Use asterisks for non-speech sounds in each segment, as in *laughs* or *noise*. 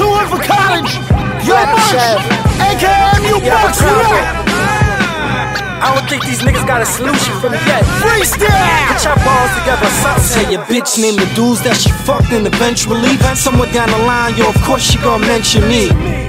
Too for college. Yo, Munch. AKM, you bucks, you up. I don't think these niggas got a solution for me yet. Freestyle! Put your balls together, something. Say your bitch name the dudes that she fucked and eventually Somewhere down the line, yo, of course she gon' mention me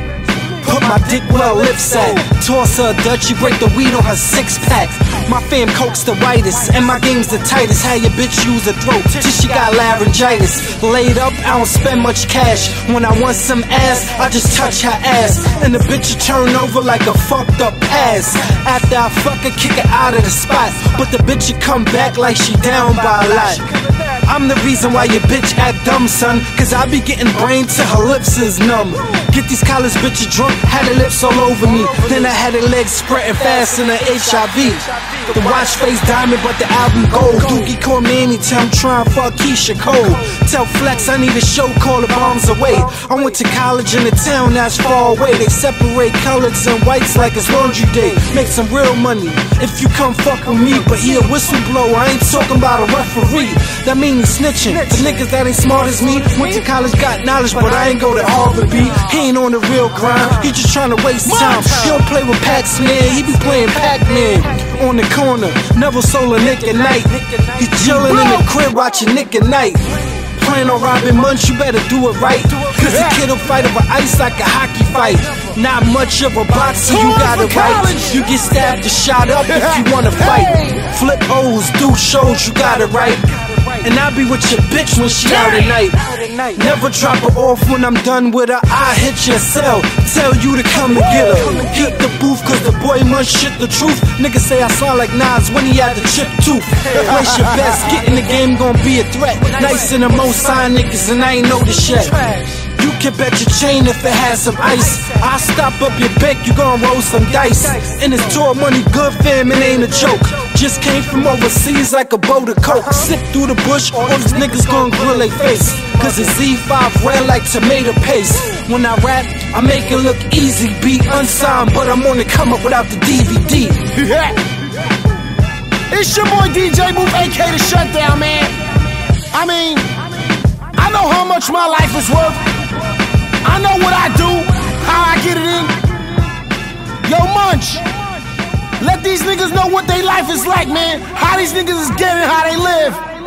Put my dick where her lips at. Toss her a Dutchie, break the weed on her six pack My fam coke's the whitest, and my game's the tightest. How your bitch use her throat till she got laryngitis. Laid up, I don't spend much cash. When I want some ass, I just touch her ass. And the bitch will turn over like a fucked up ass. After I fuck her, kick her out of the spot. But the bitch will come back like she down by a lot I'm the reason why your bitch act dumb, son. Cause I be getting brain till her lips is numb. Get these college bitches drunk, had her lips all over me. Then I had her legs spreading fast in her HIV. The watch face diamond, but the album gold. Doogie call me anytime I'm trying fuck Keyshia Cole. Tell Flex I need a show call The Bombs Away. I went to college in a town that's far away. They separate colors and whites like it's laundry day. Make some real money if you come fuck with me. But he a whistleblower, I ain't talking about a referee. That mean he snitching. The niggas that ain't smart as me went to college, got knowledge, but I ain't go to Harvard B. He ain't on the real grind, he just trying to waste time. He don't play with Pax Man, he be playing Pac Man. On the corner, never sold a Nick at night. He chillin' in the crib watching Nick at Nite. Plan on robbing Munch, you better do it right. Cause the kid'll fight over ice like a hockey fight. Not much of a boxer, you got it right. You get stabbed or shot up if you wanna fight. Flip O's, do shows, you got it right. And I'll be with your bitch when she out at night. Never drop her off when I'm done with her. I hit your cell, tell you to come and get her. Hit the booth cause the boy must shit the truth. Niggas say I sound like Nas when he had the chip tooth. Place your best, get in the game gon' be a threat. Nice in the most sign niggas and I ain't know this yet. You can bet your chain if it has some ice. I stop up your bank, you gon' roll some dice. And it's tour money, good fam, it ain't a joke. Just came from overseas like a boat of coke. Sip through the bush, all these niggas gon' grill their face. Cause it's Z5 red like tomato paste. When I rap, I make it look easy. Be unsigned, but I'm on the come up without the DVD. *laughs* It's your boy DJ Boof, AK the Shutdown, man. I mean, I know how much my life is worth. I know what I do, niggas know what their life is like, man. How these niggas is getting, how they live.